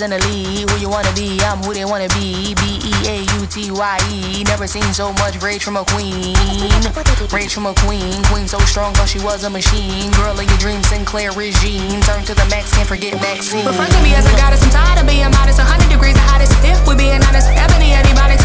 in the lead. Who you wanna be? I'm who they wanna be. B E A U T Y E. Never seen so much rage from a queen. Rage from a queen. Queen so strong, thought she was a machine. Girl of your dreams, Sinclair regime. Turn to the max, can't forget vaccine. Refer to me as a goddess. I'm tired of being modest. 100 degrees the hottest. If we being honest, ebony antibiotics.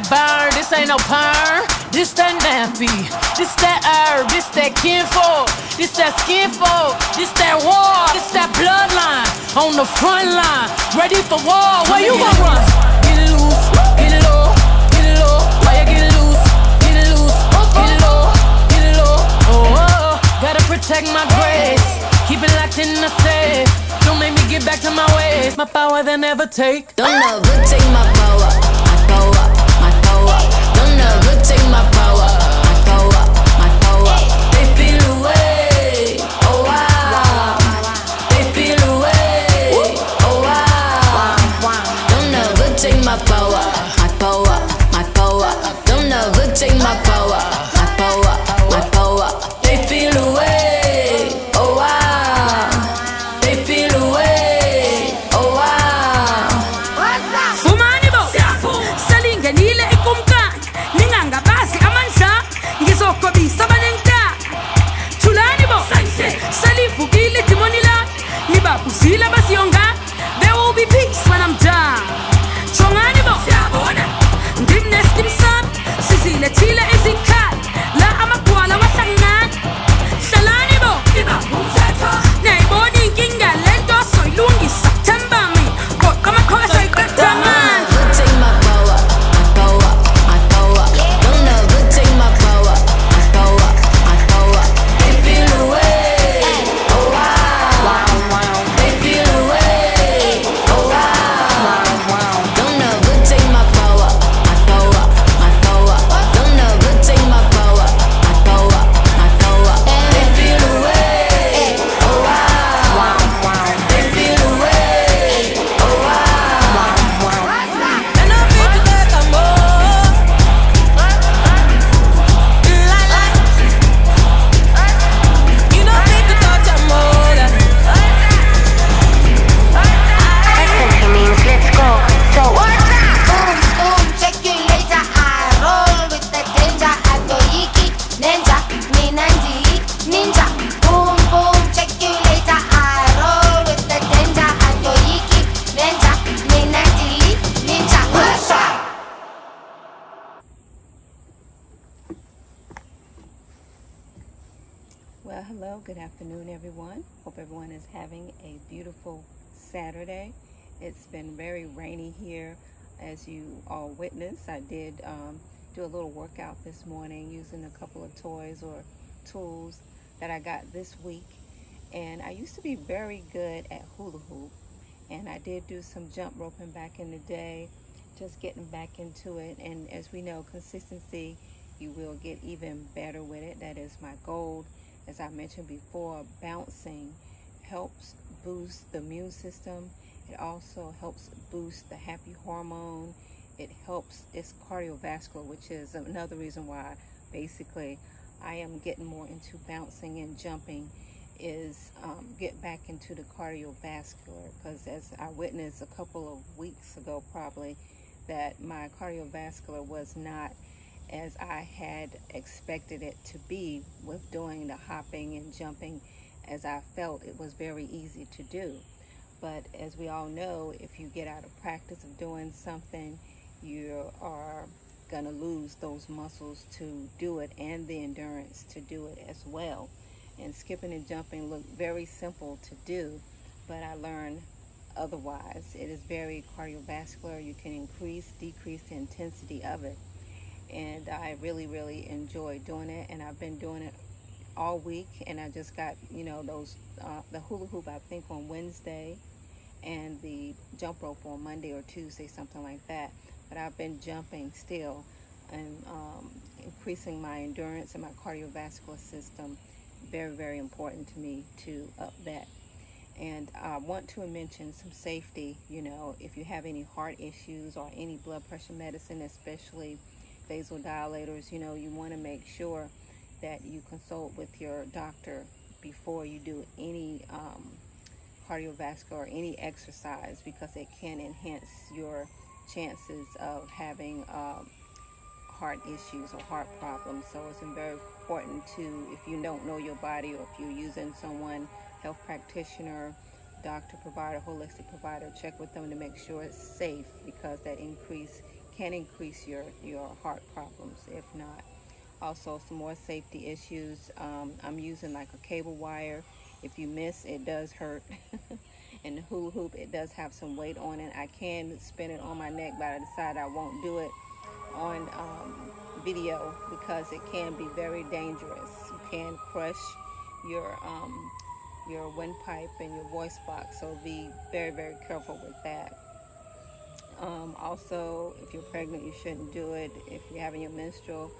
That burn, this ain't no perm. This that nappy, this that herb, this that kinfolk, this that skinfolk, this that war, this that bloodline on the front line, ready for war. Where you gonna run? Get it loose, get it low, get it low. Why you get loose, get it loose, get it low, get it low. Oh, oh, gotta protect my grace, keep it locked in the safe. Don't make me get back to my ways. My power they never take. Don't ever take my take my power, Well, hello, good afternoon, everyone. Hope everyone is having a beautiful Saturday. It's been very rainy here, as you all witnessed. I did um, do a little workout this morning using a couple of toys or tools that I got this week. And I used to be very good at hula hoop, and I did do some jump roping back in the day, just getting back into it. And as we know, consistency, you will get even better with it. That is my goal. As I mentioned before, bouncing helps boost the immune system. It also helps boost the happy hormone. It helps its cardiovascular, which is another reason why basically I am getting more into bouncing and jumping is um, get back into the cardiovascular because as I witnessed a couple of weeks ago probably that my cardiovascular was not as I had expected it to be with doing the hopping and jumping as I felt it was very easy to do. But as we all know, if you get out of practice of doing something, you are going to lose those muscles to do it and the endurance to do it as well. And skipping and jumping look very simple to do, but I learned otherwise. It is very cardiovascular. You can increase, decrease the intensity of it. And I really, really enjoy doing it. And I've been doing it all week. And I just got, you know, those, uh, the hula hoop, I think, on Wednesday and the jump rope on Monday or Tuesday, something like that. But I've been jumping still and um, increasing my endurance and my cardiovascular system. Very, very important to me to up that. And I want to mention some safety, you know, if you have any heart issues or any blood pressure medicine, especially vasodilators, you know, you want to make sure that you consult with your doctor before you do any um, cardiovascular or any exercise because it can enhance your chances of having um, heart issues or heart problems. So it's very important to, if you don't know your body or if you're using someone, health practitioner, doctor, provider, holistic provider, check with them to make sure it's safe because that increase can increase your, your heart problems if not. Also, some more safety issues. Um, I'm using like a cable wire. If you miss, it does hurt. and the hula hoop, it does have some weight on it. I can spin it on my neck, but I decide I won't do it on um, video because it can be very dangerous. You can crush your um, your windpipe and your voice box, so be very very careful with that. Um, also, if you're pregnant, you shouldn't do it. If you're having your menstrual,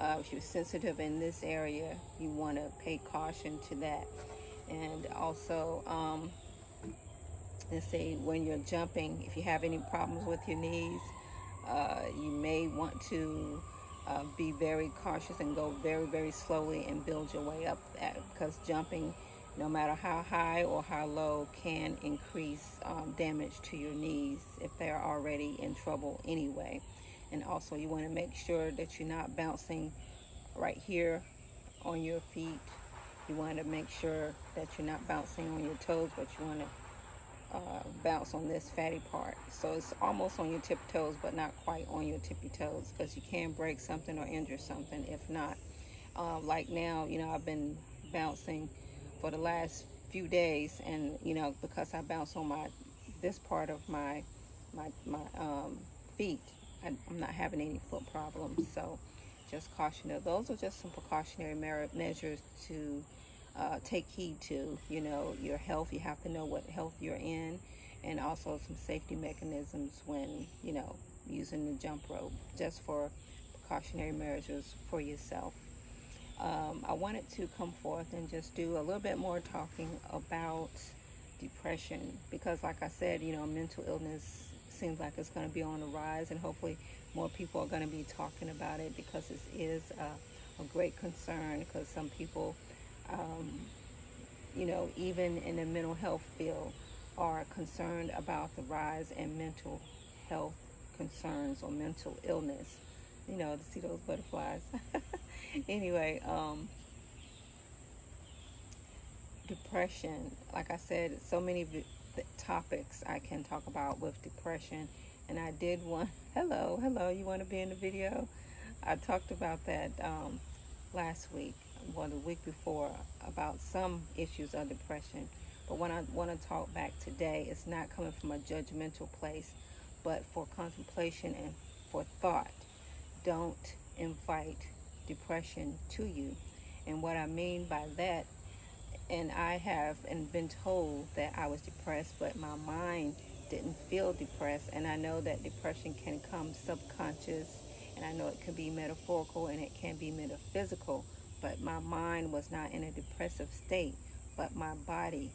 uh, if you're sensitive in this area, you want to pay caution to that. And also, um, let's say when you're jumping, if you have any problems with your knees, uh, you may want to uh, be very cautious and go very, very slowly and build your way up because jumping, no matter how high or how low, can increase um, damage to your knees if they're already in trouble anyway. And also, you want to make sure that you're not bouncing right here on your feet. You want to make sure that you're not bouncing on your toes, but you want to uh, bounce on this fatty part. So it's almost on your tiptoes, but not quite on your tippy toes because you can break something or injure something if not. Uh, like now, you know, I've been bouncing for the last few days and, you know, because I bounce on my, this part of my, my, my um, feet, I, I'm not having any foot problems. So just caution. Those are just some precautionary measures to uh, take heed to, you know, your health. You have to know what health you're in, and also some safety mechanisms when, you know, using the jump rope, just for precautionary measures for yourself. Um, I wanted to come forth and just do a little bit more talking about depression because, like I said, you know, mental illness seems like it's going to be on the rise, and hopefully, more people are going to be talking about it because it is a, a great concern because some people um, you know, even in the mental health field, are concerned about the rise in mental health concerns or mental illness. You know, to see those butterflies. anyway, um, depression, like I said, so many topics I can talk about with depression. And I did one, hello, hello, you want to be in the video? I talked about that um, last week well, the week before about some issues of depression. But when I want to talk back today, it's not coming from a judgmental place, but for contemplation and for thought. Don't invite depression to you. And what I mean by that, and I have and been told that I was depressed, but my mind didn't feel depressed. And I know that depression can come subconscious, and I know it can be metaphorical and it can be metaphysical but my mind was not in a depressive state, but my body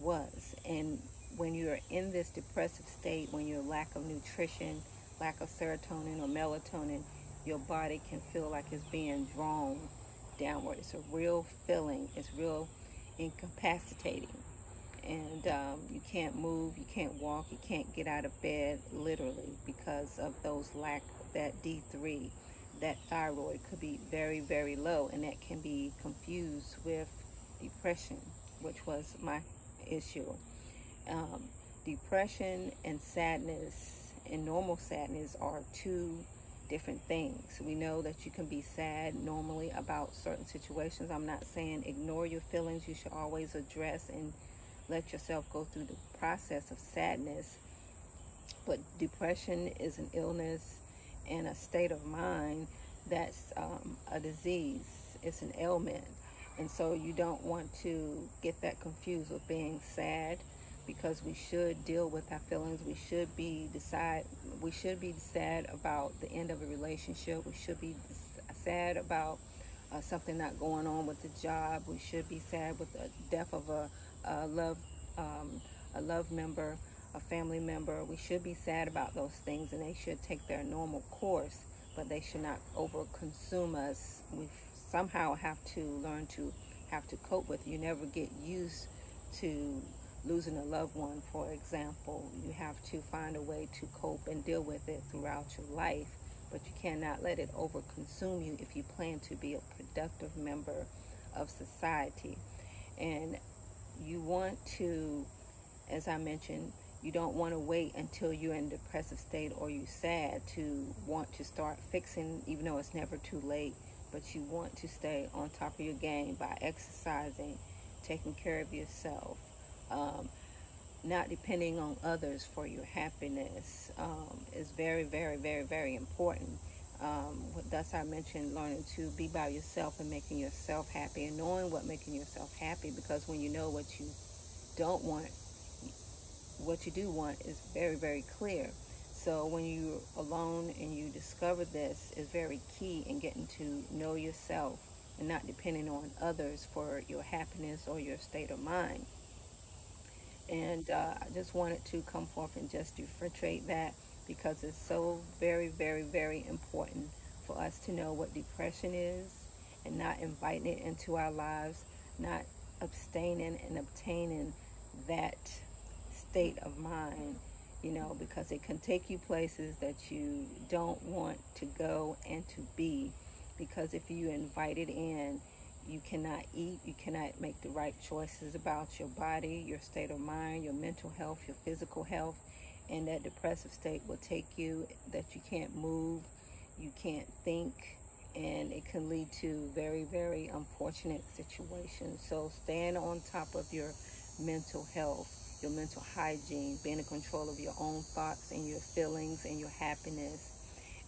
was. And when you're in this depressive state, when you're lack of nutrition, lack of serotonin or melatonin, your body can feel like it's being drawn downward. It's a real feeling. It's real incapacitating. And um, you can't move, you can't walk, you can't get out of bed, literally, because of those lack that D3 that thyroid could be very, very low, and that can be confused with depression, which was my issue. Um, depression and sadness and normal sadness are two different things. We know that you can be sad normally about certain situations. I'm not saying ignore your feelings. You should always address and let yourself go through the process of sadness. But depression is an illness and a state of mind that's um, a disease, it's an ailment. And so you don't want to get that confused with being sad because we should deal with our feelings. We should be decide we should be sad about the end of a relationship. We should be sad about uh, something not going on with the job. We should be sad with the death of a, a love um, a love member, a family member. We should be sad about those things, and they should take their normal course. But they should not overconsume us. We somehow have to learn to have to cope with. You never get used to losing a loved one, for example. You have to find a way to cope and deal with it throughout your life but you cannot let it overconsume you if you plan to be a productive member of society. And you want to, as I mentioned, you don't want to wait until you're in a depressive state or you're sad to want to start fixing, even though it's never too late. But you want to stay on top of your game by exercising, taking care of yourself, um, not depending on others for your happiness um, is very, very, very, very important. Um, thus, I mentioned learning to be by yourself and making yourself happy and knowing what making yourself happy because when you know what you don't want, what you do want is very, very clear. So when you're alone and you discover this is very key in getting to know yourself and not depending on others for your happiness or your state of mind. And uh, I just wanted to come forth and just differentiate that because it's so very, very, very important for us to know what depression is and not inviting it into our lives, not abstaining and obtaining that state of mind, you know, because it can take you places that you don't want to go and to be. Because if you invite it in, you cannot eat, you cannot make the right choices about your body, your state of mind, your mental health, your physical health, and that depressive state will take you that you can't move, you can't think, and it can lead to very, very unfortunate situations. So stand on top of your mental health, your mental hygiene, being in control of your own thoughts and your feelings and your happiness,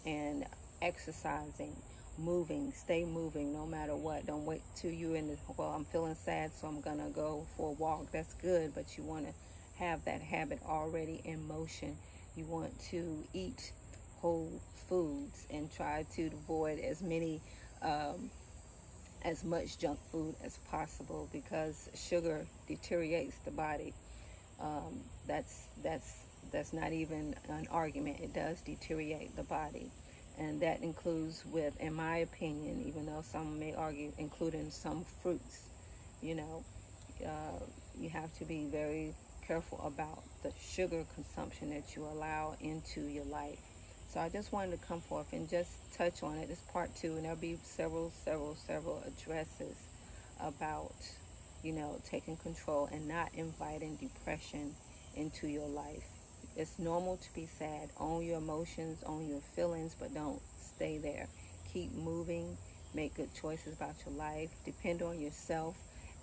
and exercising moving, stay moving no matter what. Don't wait till you're in the, well, I'm feeling sad, so I'm to go for a walk. That's good, but you want to have that habit already in motion. You want to eat whole foods and try to avoid as many, um, as much junk food as possible because sugar deteriorates the body. Um, that's, that's, that's not even an argument. It does deteriorate the body and that includes with, in my opinion, even though some may argue, including some fruits. You know, uh, you have to be very careful about the sugar consumption that you allow into your life. So I just wanted to come forth and just touch on it. It's part two, and there'll be several, several, several addresses about, you know, taking control and not inviting depression into your life. It's normal to be sad. Own your emotions, own your feelings, but don't stay there. Keep moving. Make good choices about your life. Depend on yourself.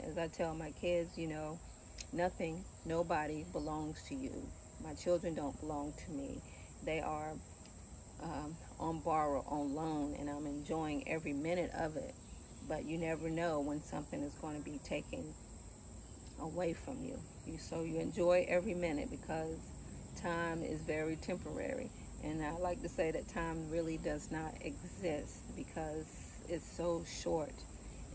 As I tell my kids, you know, nothing, nobody belongs to you. My children don't belong to me. They are um, on borrow, on loan, and I'm enjoying every minute of it. But you never know when something is going to be taken away from you. you so you enjoy every minute because time is very temporary. And I like to say that time really does not exist because it's so short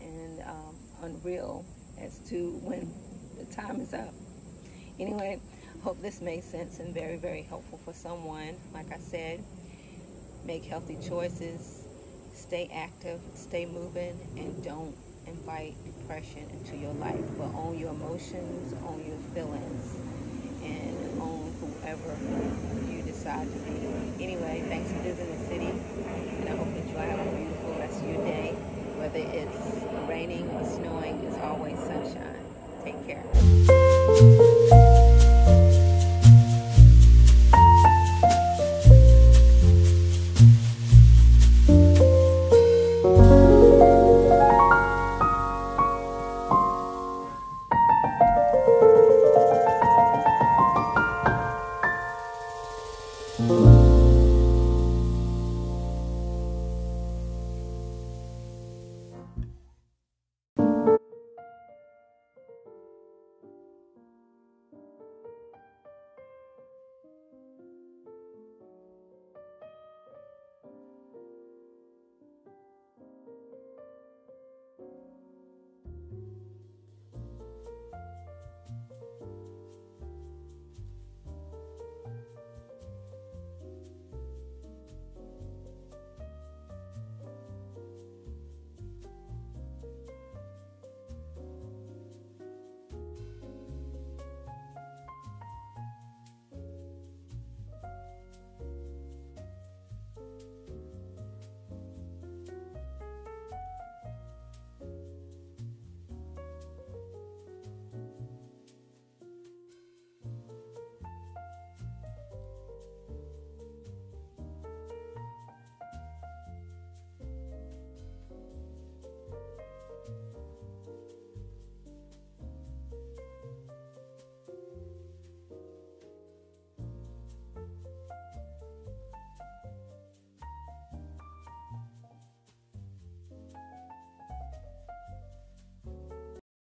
and um, unreal as to when the time is up. Anyway, hope this made sense and very, very helpful for someone. Like I said, make healthy choices, stay active, stay moving, and don't invite depression into your life. But own your emotions, own your feelings, and own whoever you decide to be. Anyway, thanks for visiting the city, and I hope that you have a beautiful rest of your day. Whether it's raining or snowing, it's always sunshine. Take care.